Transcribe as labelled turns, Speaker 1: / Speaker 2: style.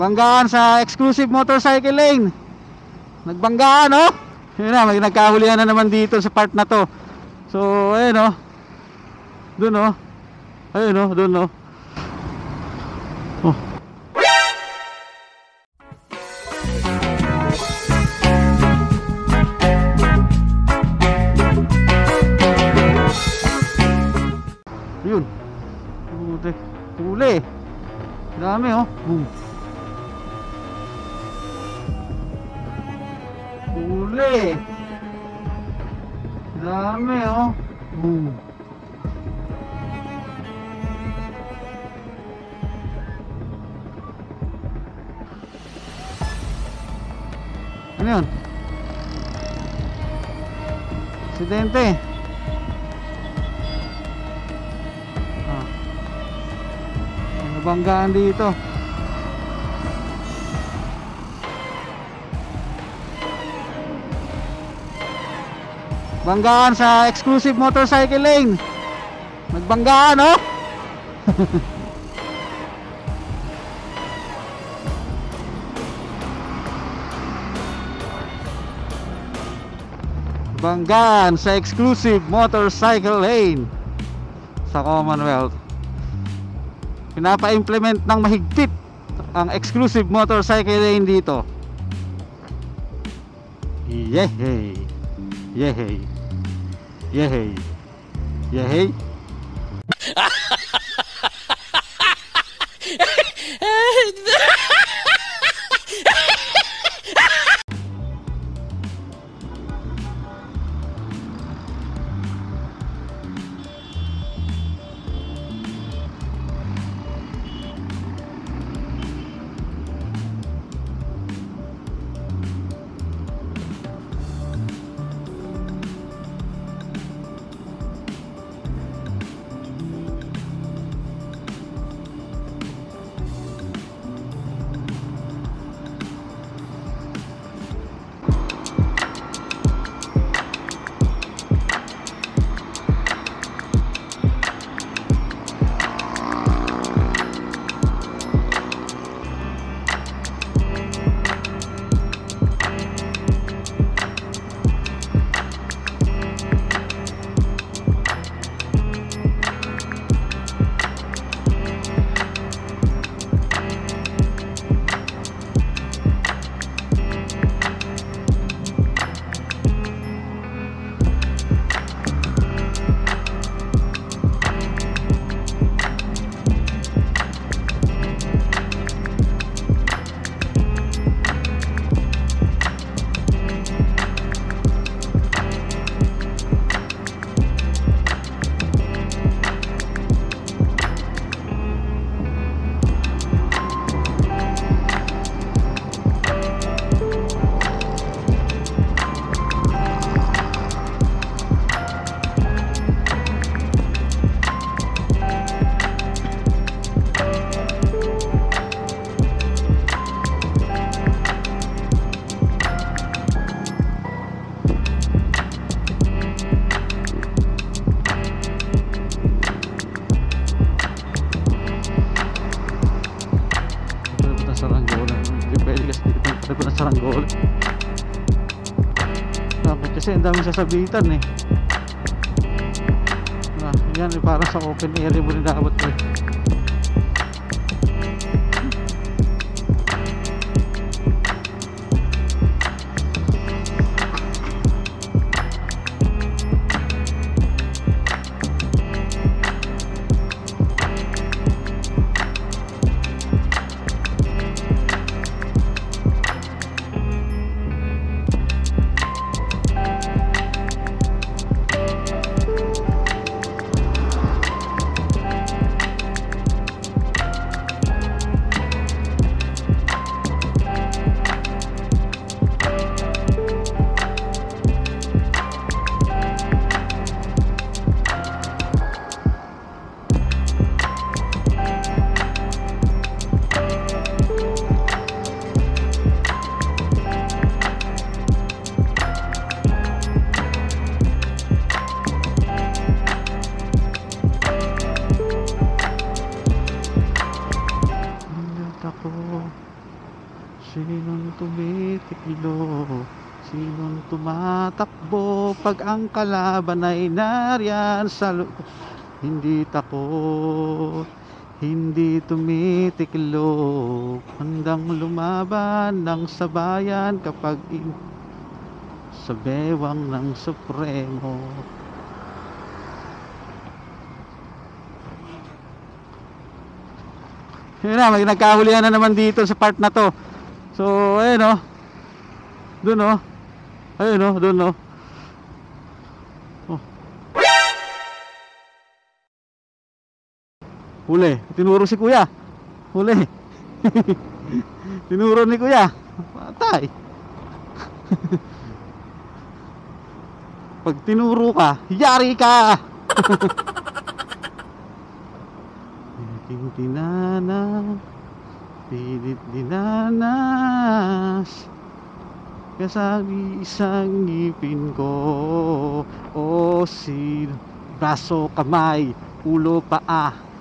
Speaker 1: Banggaan sa exclusive motorcycle lane. Nagbanggaan, oh. Yun na, nagkahulihan na naman dito sa part na to. So, ayun, oh. Doon, oh. Ayun, oh, doon, oh. Oh. Yun. Huli. Huli. Dami oh. Boom. Huli. Dami oh. Boom. Ano yun? Aksidente. Ah. May nabanggaan dito. Banggaan sa exclusive motorcycle lane. Nagbanggaan, oh. Banggaan sa exclusive motorcycle lane sa Commonwealth. Pinapa-implement ng mahigpit ang exclusive motorcycle lane dito. Yehey. Yehey. Yehey. Yehey. Kasi ang daming sasabitan eh. Ah, yan eh, parang sa open area mo rin dapat eh. Ako. Sinong tumitiklo? Sinong tumatakbo pag ang kalaban ay nariyan sa lu- Hindi takot, hindi tumitiklo Handang lumaban ng sabayan kapag in sa bewang ng Supremo Yun na, may nagkahulihan na naman dito sa part na to. So, ayun o. Doon o. Ayun o, doon o. Oh. Huli. Tinuro si kuya. Huli. Tinuro ni kuya. Patay. Pag tinuro ka, yari ka. Aking tinana Pilit dinanas. Kasabi isang ngipin ko. O sino Braso, kamay, ulo, paa